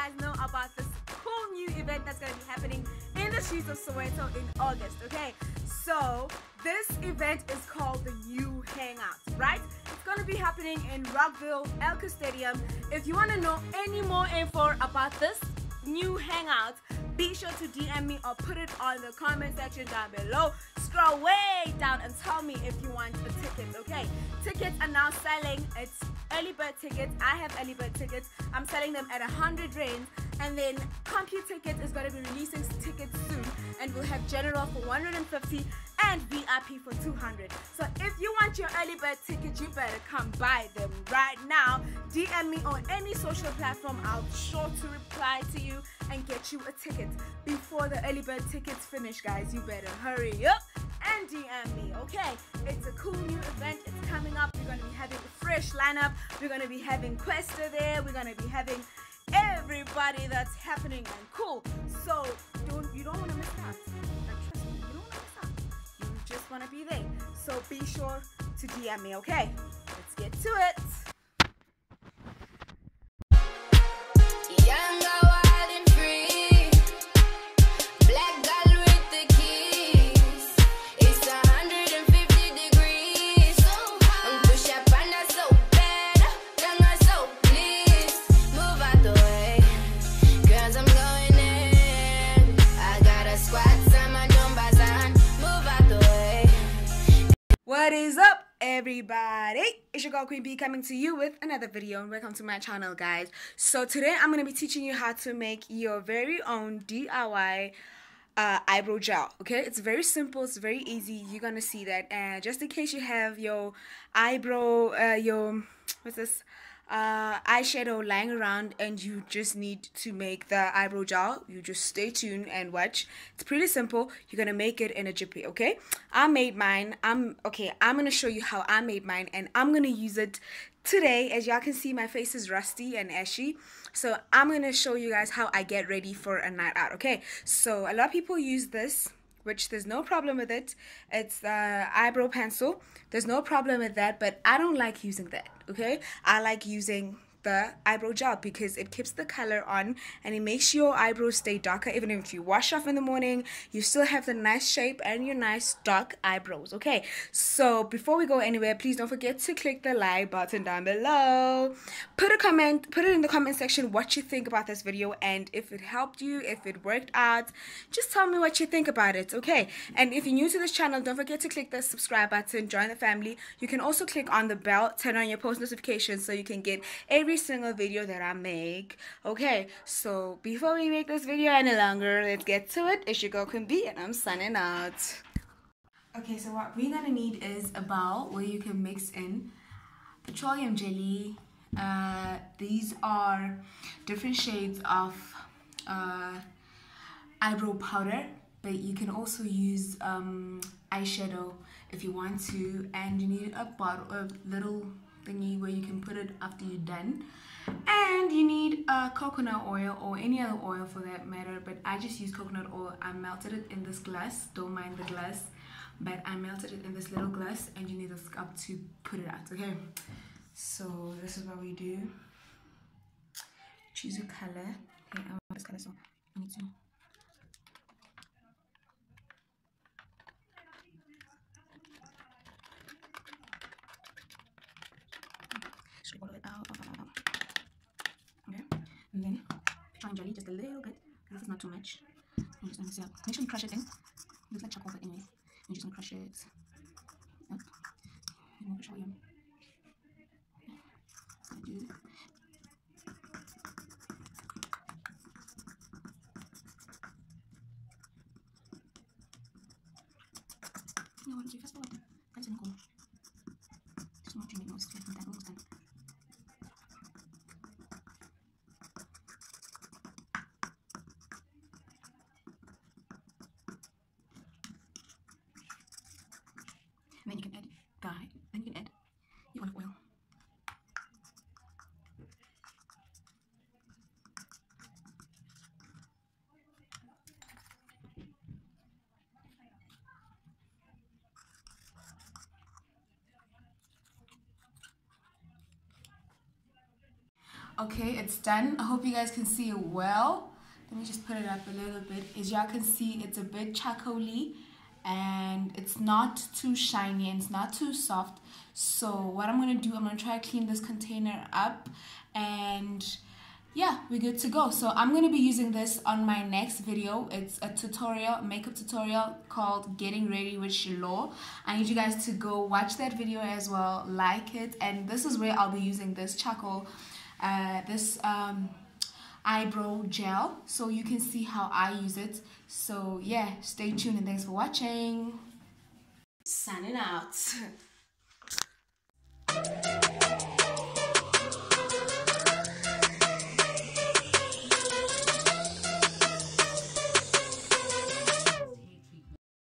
guys know about this cool new event that's going to be happening in the streets of Soweto in August, okay? So, this event is called the New Hangout, right? It's going to be happening in Rockville Elkah Stadium. If you want to know any more info about this new hangout, be sure to DM me or put it on the comment section down below. Scroll way down and tell me if you want the tickets, okay? Tickets are now selling. It's early bird tickets. I have early bird tickets. I'm selling them at 100 rand. And then CompuTicket is going to be releasing tickets soon. And we'll have general for 150 and VIP for 200. So if you want your bird ticket, you better come buy them right now. DM me on any social platform. I'll sure to reply to you and get you a ticket before the early bird tickets finish, guys. You better hurry up and DM me, okay? It's a cool new event. It's coming up. We're going to be having a fresh lineup. We're going to be having Kwesta there. We're going to be having everybody that's happening and cool. So don't you don't want to miss out. Like, trust me, you don't want to miss out. You just want to be there. So be sure to DM me, okay? Let's get to it. Everybody? It's your girl Queen B coming to you with another video and welcome to my channel, guys. So today I'm going to be teaching you how to make your very own DIY uh, eyebrow gel, okay? It's very simple, it's very easy. You're to see that. And just in case you have your eyebrow, uh, your, what's this? Uh, eyeshadow lying around and you just need to make the eyebrow gel you just stay tuned and watch. It's pretty simple. You're gonna make it in a jiffy okay? I made mine. I'm okay I'm gonna show you how I made mine and I'm gonna use it today. As y'all can see my face is rusty and ashy. So I'm gonna show you guys how I get ready for a night out okay? So a lot of people use this which there's no problem with it. It's eyebrow pencil. There's no problem with that, but I don't like using that, okay? I like using the eyebrow gel because it keeps the color on and it makes your eyebrows stay darker. Even if you wash off in the morning you still have the nice shape and your nice dark eyebrows okay? So before we go anywhere please don't forget to click the like button down below. Put a comment put it in the comment section what you think about this video and if it helped you if it worked out just tell me what you think about it okay? And if you're new to this channel don't forget to click the subscribe button join the family. You can also click on the bell turn on your post notifications so you can get every every single video that I make. Okay, so before we make this video any longer, let's get to it. It's your girl Queen B and I'm signing out. Okay, so what we're gonna need is a bowl where you can mix in petroleum jelly. Uh, these are different shades of uh, eyebrow powder, but you can also use um, eyeshadow if you want to. And you need a bottle, a little it after you're done. And you need a coconut oil or any other oil for that matter but I just use coconut oil. I melted it in this glass. Don't mind the glass but I melted it in this little glass and you need a scalp to put it out okay? So this is what we do. Choose a color. Okay I want this color so I need to it out. Okay, and then jelly just a little bit. This is not too much. I'm just gonna up. Make sure you crush it in. It looks like chocolate anyways. I'm just gonna crush it. I'm. Ganz in. Just watching it most. That almost done. And then you can add guide. Then you can add your olive oil. Okay it's done. I hope you guys can see it well. Let me just put it up a little bit. As y'all can see it's a bit charcoaly and it's not too shiny and it's not too soft. So what i'm gonna do i'm gonna try to clean this container up and yeah we're good to go. So i'm to be using this on my next video. It's a tutorial makeup tutorial called getting ready with Shiloh. I need you guys to go watch that video as well like it and this is where i'll be using this charcoal uh, this um, eyebrow gel. So you can see how i use it. So yeah stay tuned and thanks for watching. Signing out